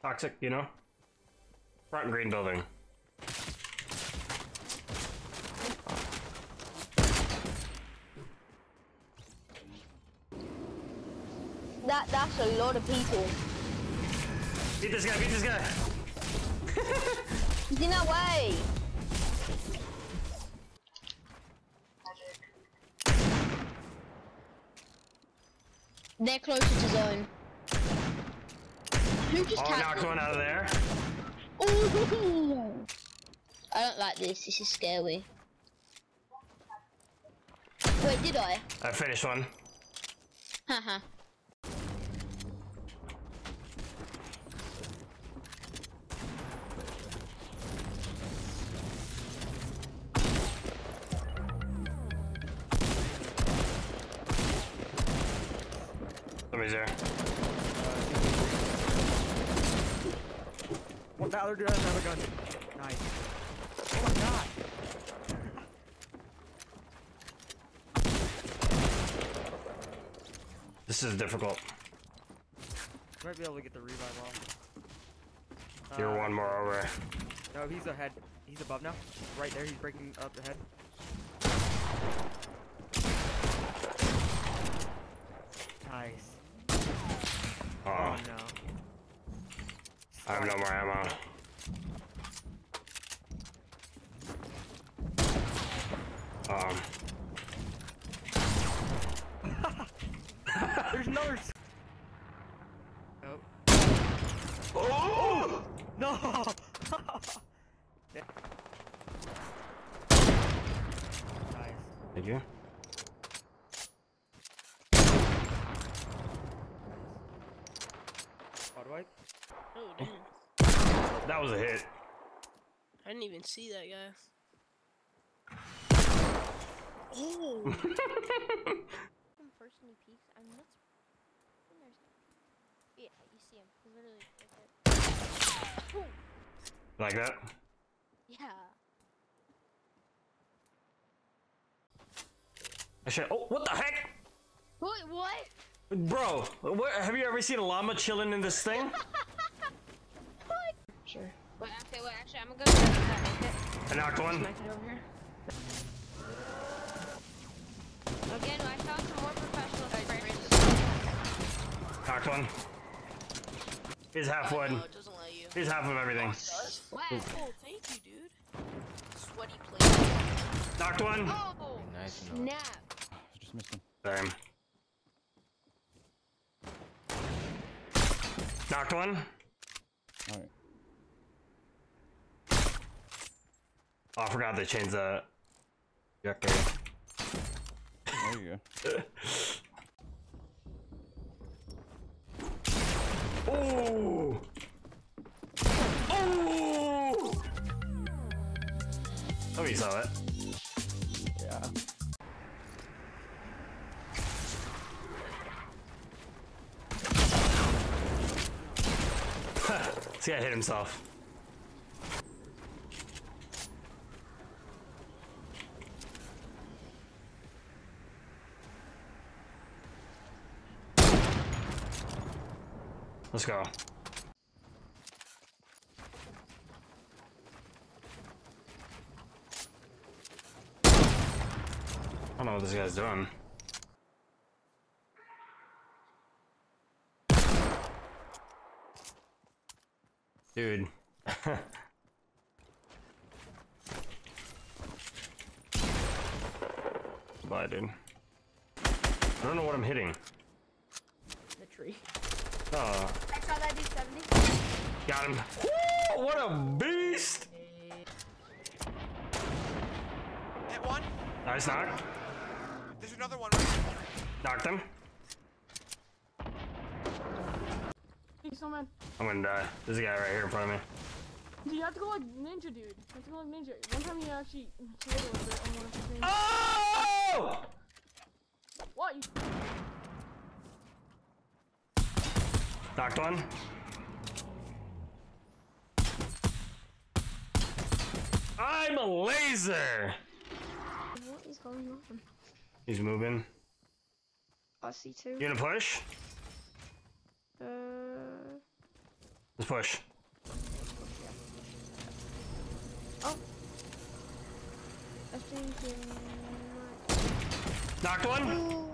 Toxic, you know? Front green building. That that's a lot of people. Beat this guy, beat this guy! He's in our way. They're closer to zone. Just Oh, them? one out of there. Ooh. I don't like this. This is scary. Wait, did I? I finished one. Haha. Somebody's there. What the other dude has another gun. Nice. Oh my god. This is difficult. Might be able to get the revive off. You're Uh, one more over. No, he's ahead. He's above now. Right there, he's breaking up the head. Nice. Oh, Oh no. I have no more ammo. Um, There's another. Oh. oh! No! nice. Thank you. Wipe? Oh, damn. That was a hit. I didn't even see that guy. Oh! First and he peeks, and that's yeah, you see him. He's literally right there. Like that? Yeah. I should. Oh, what the heck? What? What? Bro, what, have you ever seen a llama chilling in this thing? Sure. Wait, okay, wait, actually, I'm gonna go check if I make it. I knocked one. Smack it over here. Again, I found some more professional friends. Knocked one. He's half wood. No, it doesn't let you. He's half of everything. does? Wow. Oh, thank you, dude. Sweaty plate. Knocked one. Oh, Nice snap. Just missed him. Same. Knocked one. Alright. Oh, I forgot they changed the projector. There you go. Ooh! Ooh! Oh, you saw it. Yeah. This guy hit himself. Let's go. I don't know what this guy's doing. Dude. Bye, dude. I don't know what I'm hitting. The tree. Oh, I saw that dude 70. Got him. Woo, what a beast! Hit one. Nice knock. There's another one. Knocked him. Hey, Snowman, I'm gonna die. There's a guy right here in front of me. dude, you have to go like ninja, dude. You have to go like ninja. One time he actually killed a little bit on one of his things. Oh! What? You, Knocked one. I'm a laser! What is going on? He's moving. I see two. You gonna push? Uh, Let's push. Oh. I think you Knocked one.